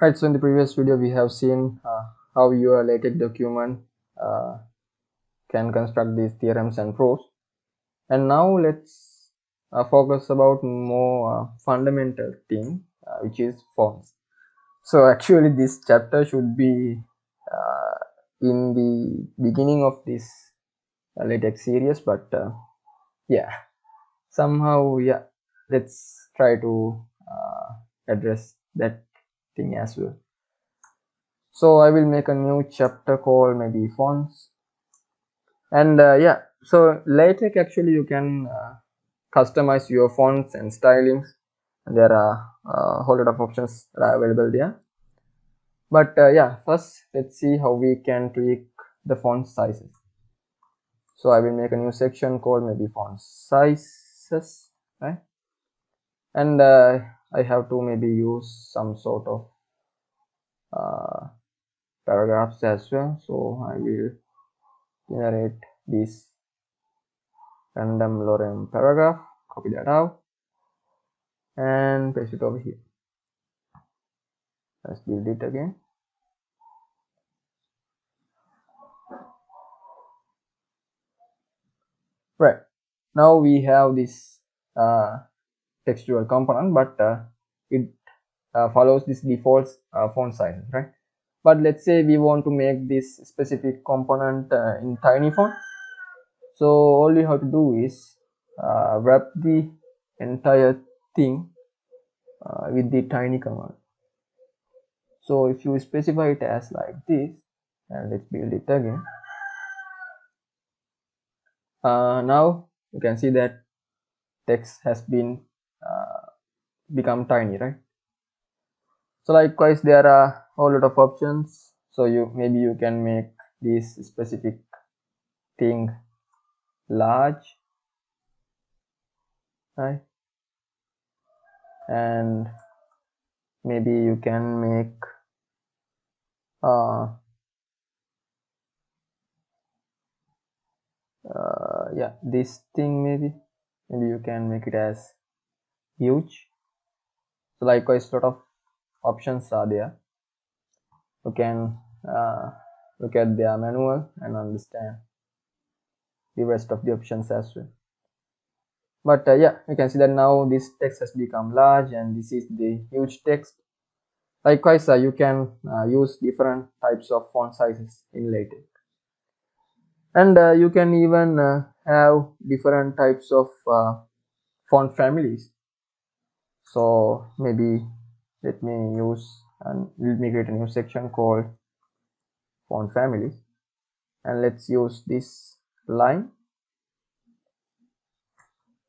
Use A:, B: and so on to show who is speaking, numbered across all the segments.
A: right so in the previous video we have seen uh, how your latex document uh, can construct these theorems and proofs. And now let's uh, focus about more uh, fundamental thing uh, which is fonts so actually this chapter should be uh, in the beginning of this latex series but yeah. Somehow yeah let's try to address that thing as well. So i will make a new chapter called maybe fonts. And uh, yeah so latex actually you can uh, customize your fonts and stylings. And there are a whole lot of options that are available there. But uh, yeah first let's see how we can tweak the font sizes. So i will make a new section called maybe font sizes right? And uh, I have to maybe use some sort of uh, paragraphs as well so I will generate this random lorem paragraph. Copy that out. And paste it over here. Let's build it again. Right. Now we have this uh, textual component but uh, it uh, follows this default uh, font size right but let's say we want to make this specific component uh, in tiny font. So all you have to do is uh, wrap the entire thing uh, with the tiny command. So if you specify it as like this and let's build it again. Now you can see that text has been uh, become tiny right? So likewise there are whole lot of options. So you maybe you can make this specific thing large. Right? And maybe you can make uh, uh, yeah this thing maybe. Maybe you can make it as huge. So likewise a lot of options are there you can uh, look at their manual and understand the rest of the options as well. But uh, yeah you can see that now this text has become large and this is the huge text. Likewise uh, you can uh, use different types of font sizes in latex. And uh, you can even uh, have different types of font families. So maybe let me use and let me create a new section called font families. And let's use this line.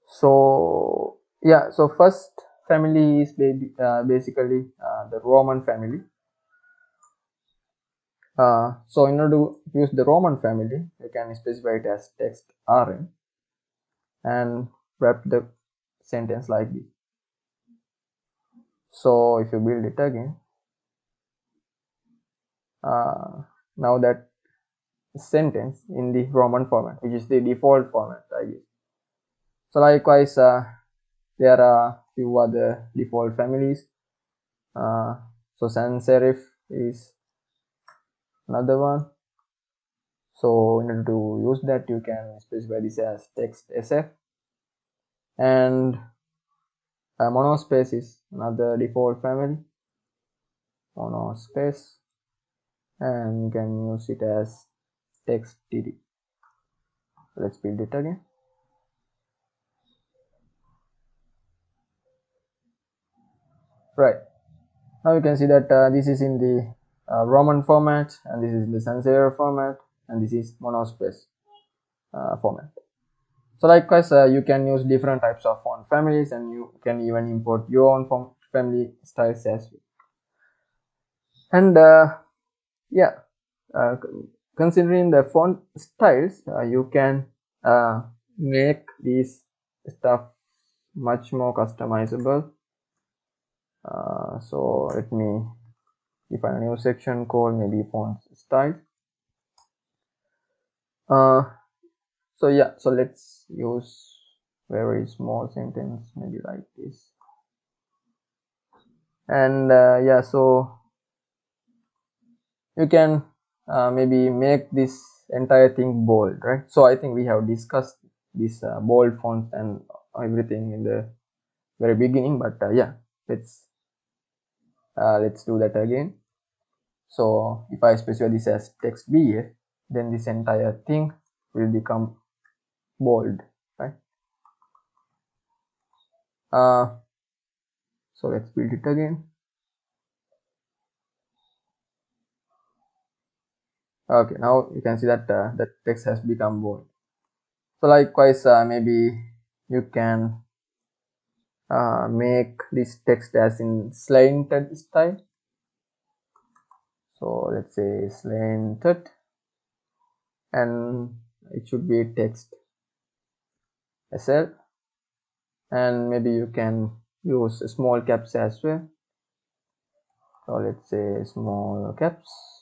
A: So yeah so first family is baby, uh, basically uh, the roman family. Uh, so in order to use the roman family you can specify it as text rm and wrap the sentence like this. So if you build it again now that sentence in the roman format which is the default format i so likewise uh, there are few other default families. Uh, so sans serif is another one. So in order to use that you can specify this as text sf and uh, monospace is another default family. Monospace and you can use it as text tt let's build it again. Right. Now you can see that uh, this is in the uh, roman format and this is the sans serif format and this is monospace uh, format. So likewise uh, you can use different types of font families and you can even import your own font family styles as well. And uh, yeah. Uh, considering the font styles uh, you can uh, make this stuff much more customizable. Uh, so let me define a new section called maybe font style. So yeah so let's use very small sentence maybe like this. And uh, yeah so you can uh, maybe make this entire thing bold right? So i think we have discussed this uh, bold font and everything in the very beginning but uh, yeah let's uh, let's do that again. So if i specify this as text bf then this entire thing will become bold right? Uh so let's build it again okay now you can see that uh, the text has become bold. So likewise uh, maybe you can uh, make this text as in slanted style. So let's say slanted and it should be text sl and maybe you can use small caps as well. So let's say small caps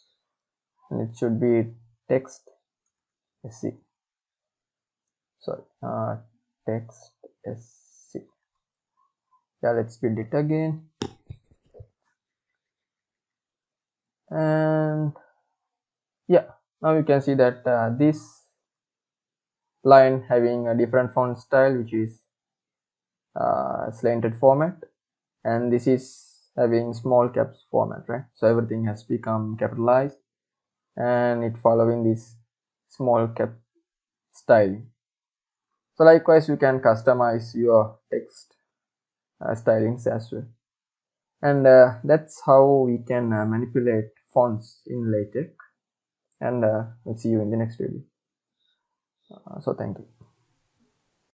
A: and it should be text sc sorry uh, text sc yeah let's build it again. And yeah now you can see that uh, this line having a different font style which is uh, slanted format. And this is having small caps format right? So everything has become capitalized and it following this small cap style. So likewise you can customize your text uh, stylings as well. And uh, that's how we can uh, manipulate fonts in LaTeX. And uh, we'll see you in the next video. Uh, so thank you